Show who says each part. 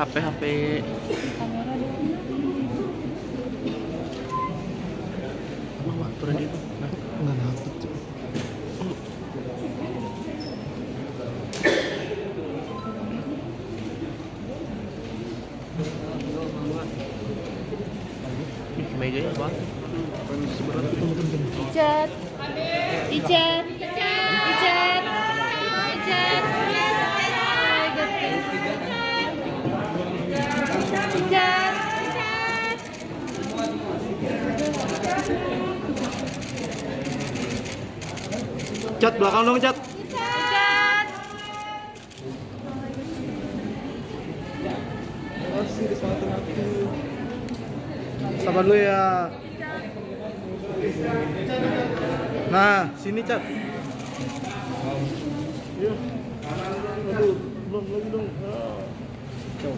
Speaker 1: HP HP mama turun nah
Speaker 2: Nggak dapet cuy.
Speaker 1: Ih, mejanya apa? Seberat
Speaker 3: Icat
Speaker 2: Cat belakang dong cat.
Speaker 3: Icat
Speaker 2: Sabar dulu ya. Nah, sini cat. Iya. Aduh, belum lagi dong. Coba.